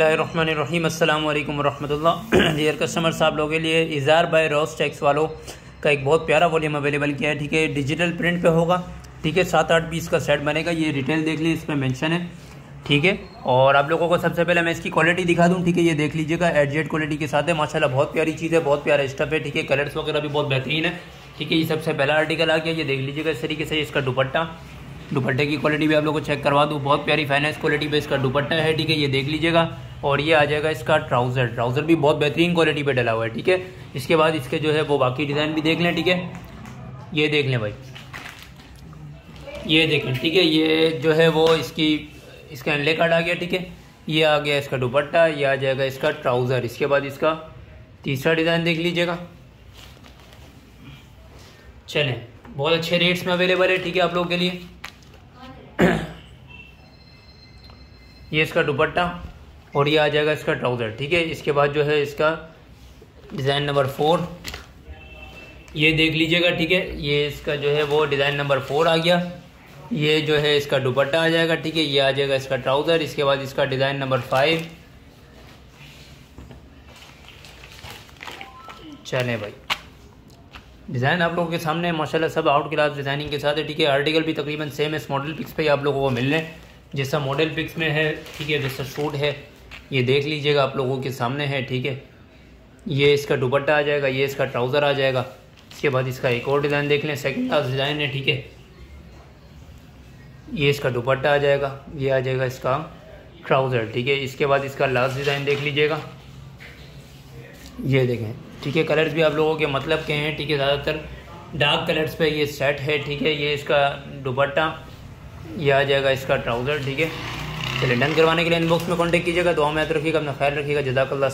रहीम अल्लाम वरहमतुल्लाह। Dear customer साहब लोगों के लिए इज़ार बाय रोस टैक्स वालों का एक बहुत प्यारा वॉल्यूम अवेलेबल किया है। ठीक है डिजिटल प्रिंट पे होगा। ठीक है, सात आठ पीस का सेट बनेगा। ये रिटेल देख लीजिए इस पर मैंशन है। ठीक है, और आप लोगों को सबसे पहले मैं इसकी क्वालिटी दिखा दूँ। ठीक है, ये देख लीजिएगा एडजेट क्वालिटी के साथ है। माशाल्लाह, बहुत प्यारी चीज़ है, बहुत प्यारा स्टफ़ है। ठीक है कलर्स वगैरह भी बहुत बेहतरीन है। ठीक है, ये सबसे पहला आर्टिकल आ गया। ये देख लीजिएगा, इस तरीके से इसका दुपट्टा। दुपट्टे की क्वालिटी भी आप लोगों को चेक करवा दूँ। बहुत प्यारी फाइनेंस क्वालिटी पे, इसका दुपट्टा है, ठीक है, ये देख लीजिएगा। और ये आ जाएगा इसका ट्राउज़र ट्राउज़र भी बहुत बेहतरीन क्वालिटी पे डला हुआ है, ठीक है। इसके बाद इसके जो है वो बाकी डिज़ाइन भी देख लें, ठीक है। ये देख लें भाई। ये देखें ठीक है, ये जो है वो इसकी, इसका एनले कार्ड आ गया, ठीक है। ये आ गया इसका दुपट्टा, ये आ जाएगा इसका ट्राउज़र इसके बाद इसका तीसरा डिज़ाइन देख लीजिएगा। चलें, बहुत अच्छे रेट्स में अवेलेबल है, ठीक है, आप लोगों के लिए। ये इसका दुपट्टा और ये आ जाएगा इसका ट्राउज़र, ठीक है? इसके बाद जो है इसका डिज़ाइन नंबर फोर। ये देख लीजिएगा, ठीक है? ये इसका जो है वो डिज़ाइन नंबर फोर आ गया। ये जो है इसका दुपट्टा आ जाएगा, ठीक है? ये आ जाएगा इसका ट्राउज़र, इसके बाद इसका डिज़ाइन नंबर फाइव। चले भाई। डिज़ाइन आप लोगों के सामने माशाल्लाह सब आउट क्लास डिज़ाइनिंग के साथ है, ठीक है? आर्टिकल भी तकरीबन सेम इस मॉडल पिक्स पे आप लोगों को मिल रहे जैसा मॉडल पिक्स में है, ठीक है, जैसा सूट है, ये देख लीजिएगा आप लोगों के सामने है, ठीक है? ये इसका दुपट्टा आ जाएगा, ये इसका ट्राउज़र आ जाएगा। इसके बाद इसका एक और डिज़ाइन देख लें सेकेंड क्लास डिज़ाइन है, ठीक है? ये इसका दुपट्टा आ जाएगा, ये आ जाएगा इसका ट्राउज़र ठीक है? इसके बाद इसका लास्ट डिज़ाइन देख लीजिएगा। ये देखें। ठीक है कलर्स भी आप लोगों के मतलब के हैं, ठीक है, ज़्यादातर डार्क कलर्स पे ये सेट है, ठीक है, ये इसका दुपट्टा, ये आ जाएगा इसका ट्राउज़र ठीक है। चलिए डन करवाने के लिए इनबॉक्स में कॉन्टेक्ट कीजिएगा दो में याद रखिएगा, अपना ख्याल रखिएगा जजाकल्ला